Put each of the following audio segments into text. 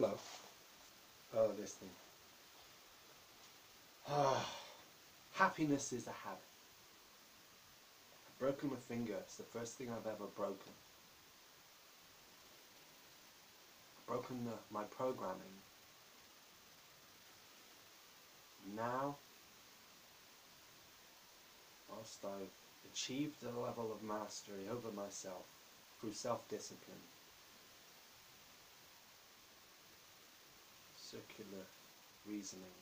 Hello. Oh, this thing. Ah, happiness is a habit. I've broken my finger. It's the first thing I've ever broken. I've broken the, my programming. Now, whilst I've achieved a level of mastery over myself through self-discipline, circular reasoning.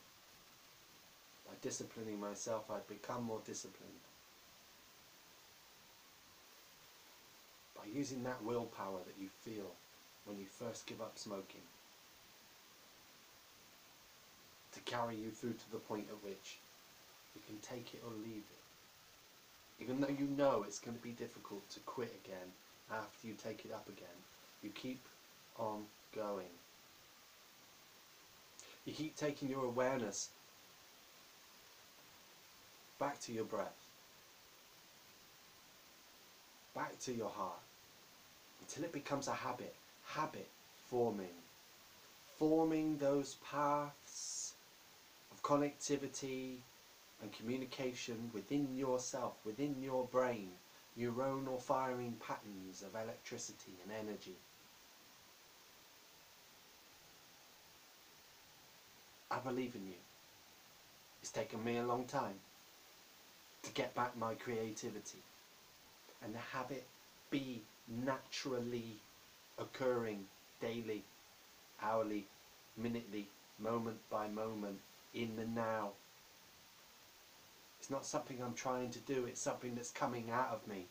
By disciplining myself, I become more disciplined. By using that willpower that you feel when you first give up smoking to carry you through to the point at which you can take it or leave it. Even though you know it's going to be difficult to quit again after you take it up again, you keep on going. You keep taking your awareness back to your breath, back to your heart, until it becomes a habit, habit forming, forming those paths of connectivity and communication within yourself, within your brain, neuronal firing patterns of electricity and energy. I believe in you. It's taken me a long time to get back my creativity and to have it be naturally occurring daily, hourly, minutely, moment by moment, in the now. It's not something I'm trying to do, it's something that's coming out of me.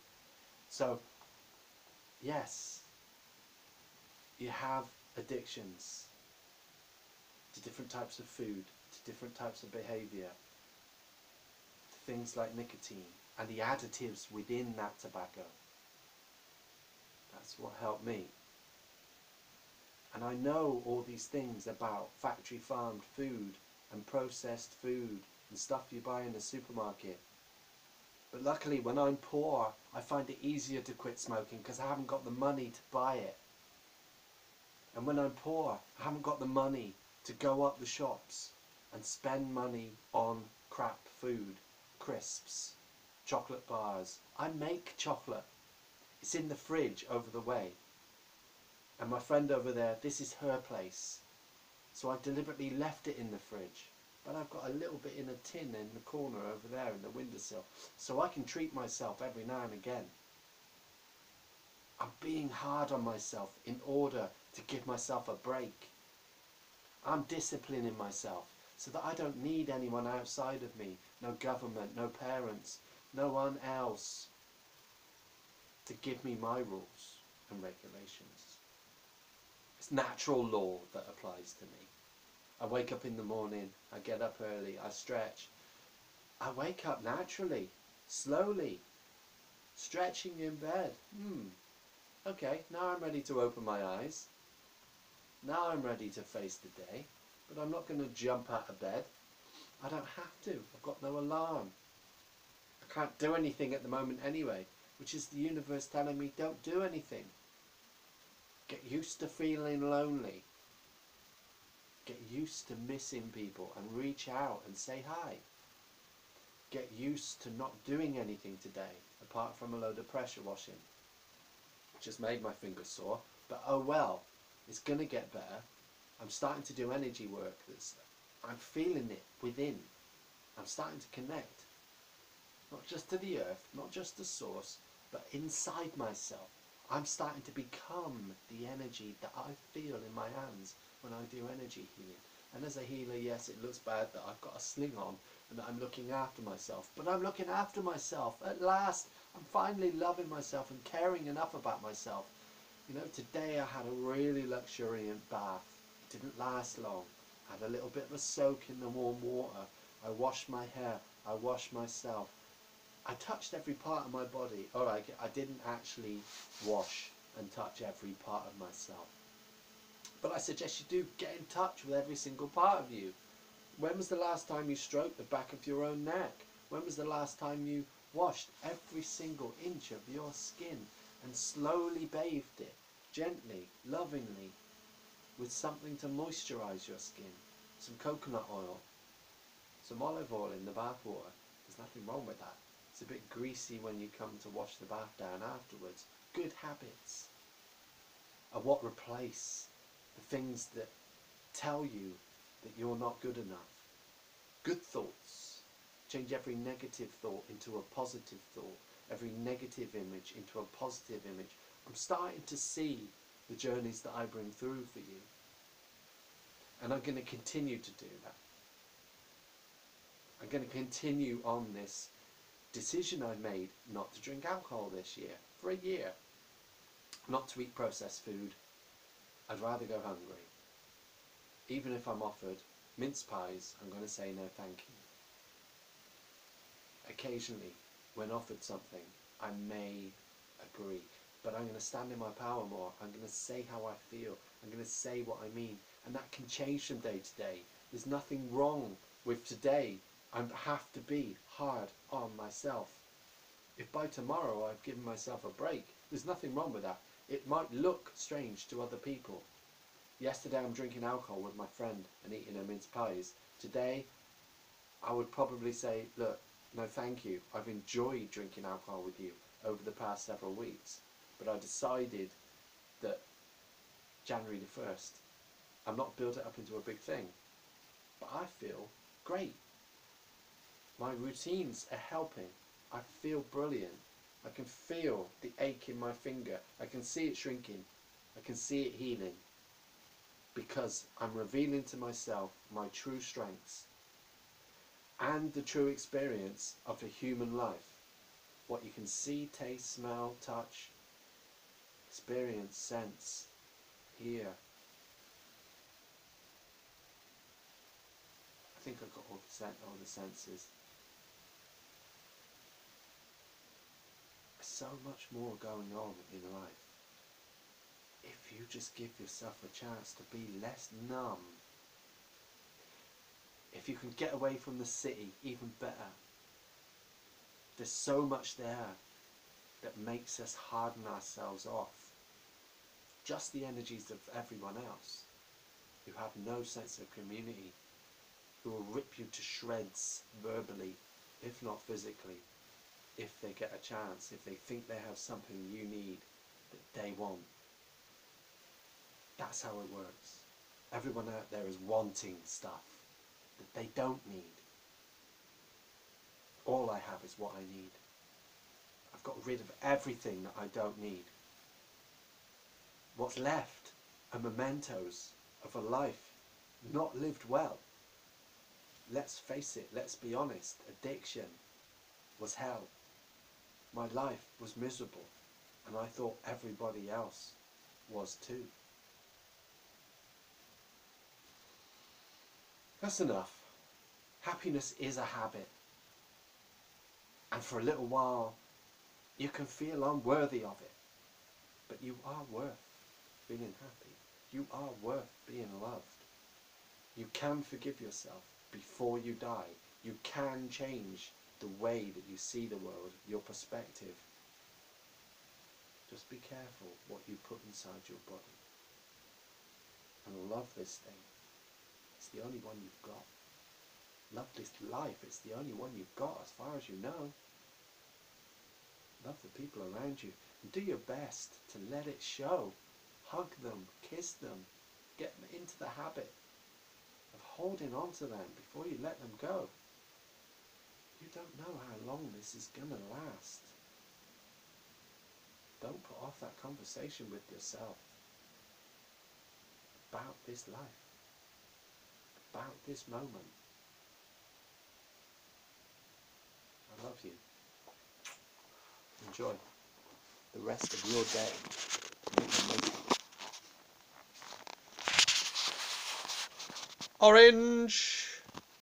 So, yes, you have addictions to different types of food, to different types of behavior, to things like nicotine and the additives within that tobacco. That's what helped me. And I know all these things about factory farmed food and processed food and stuff you buy in the supermarket. But luckily when I'm poor, I find it easier to quit smoking because I haven't got the money to buy it. And when I'm poor, I haven't got the money to go up the shops and spend money on crap food, crisps, chocolate bars. I make chocolate. It's in the fridge over the way. And my friend over there, this is her place. So I deliberately left it in the fridge. But I've got a little bit in a tin in the corner over there in the windowsill. So I can treat myself every now and again. I'm being hard on myself in order to give myself a break. I'm disciplining myself so that I don't need anyone outside of me, no government, no parents, no one else to give me my rules and regulations. It's natural law that applies to me. I wake up in the morning, I get up early, I stretch. I wake up naturally, slowly, stretching in bed. Hmm. Okay, now I'm ready to open my eyes. Now I'm ready to face the day, but I'm not going to jump out of bed. I don't have to. I've got no alarm. I can't do anything at the moment anyway, which is the universe telling me don't do anything. Get used to feeling lonely. Get used to missing people and reach out and say hi. Get used to not doing anything today apart from a load of pressure washing. Just made my fingers sore, but oh well. It's going to get better. I'm starting to do energy work. That's I'm feeling it within. I'm starting to connect. Not just to the earth, not just the source, but inside myself. I'm starting to become the energy that I feel in my hands when I do energy healing. And as a healer, yes, it looks bad that I've got a sling on and that I'm looking after myself. But I'm looking after myself. At last, I'm finally loving myself and caring enough about myself you know, today I had a really luxuriant bath. It didn't last long. I had a little bit of a soak in the warm water. I washed my hair. I washed myself. I touched every part of my body. Alright, I didn't actually wash and touch every part of myself. But I suggest you do get in touch with every single part of you. When was the last time you stroked the back of your own neck? When was the last time you washed every single inch of your skin? And slowly bathed it, gently, lovingly, with something to moisturize your skin. Some coconut oil, some olive oil in the bath water. There's nothing wrong with that. It's a bit greasy when you come to wash the bath down afterwards. Good habits are what replace the things that tell you that you're not good enough. Good thoughts change every negative thought into a positive thought, every negative image into a positive image. I'm starting to see the journeys that I bring through for you. And I'm going to continue to do that. I'm going to continue on this decision I made not to drink alcohol this year, for a year. Not to eat processed food. I'd rather go hungry. Even if I'm offered mince pies, I'm going to say no thank you. Occasionally, when offered something, I may agree, but I'm going to stand in my power more. I'm going to say how I feel. I'm going to say what I mean. And that can change from day to day. There's nothing wrong with today. I have to be hard on myself. If by tomorrow I've given myself a break, there's nothing wrong with that. It might look strange to other people. Yesterday I'm drinking alcohol with my friend and eating her mince pies. Today I would probably say, look, no thank you. I've enjoyed drinking alcohol with you over the past several weeks. But I decided that January the 1st, I'm not built it up into a big thing. But I feel great. My routines are helping. I feel brilliant. I can feel the ache in my finger. I can see it shrinking. I can see it healing. Because I'm revealing to myself my true strengths and the true experience of a human life. What you can see, taste, smell, touch, experience, sense, hear. I think I've got all the, sen all the senses. so much more going on in life. If you just give yourself a chance to be less numb, if you can get away from the city, even better. There's so much there that makes us harden ourselves off. Just the energies of everyone else who have no sense of community, who will rip you to shreds verbally, if not physically if they get a chance, if they think they have something you need that they want. That's how it works. Everyone out there is wanting stuff that they don't need. All I have is what I need. I've got rid of everything that I don't need. What's left are mementos of a life not lived well. Let's face it, let's be honest, addiction was hell. My life was miserable, and I thought everybody else was too. That's enough. Happiness is a habit. And for a little while, you can feel unworthy of it. But you are worth being happy. You are worth being loved. You can forgive yourself before you die. You can change the way that you see the world, your perspective. Just be careful what you put inside your body. And love this thing. It's the only one you've got. Love this life. It's the only one you've got as far as you know. Love the people around you. And do your best to let it show. Hug them. Kiss them. Get into the habit of holding on to them before you let them go. You don't know how long this is going to last. Don't put off that conversation with yourself about this life, about this moment. I love you. Enjoy the rest of your day. Orange!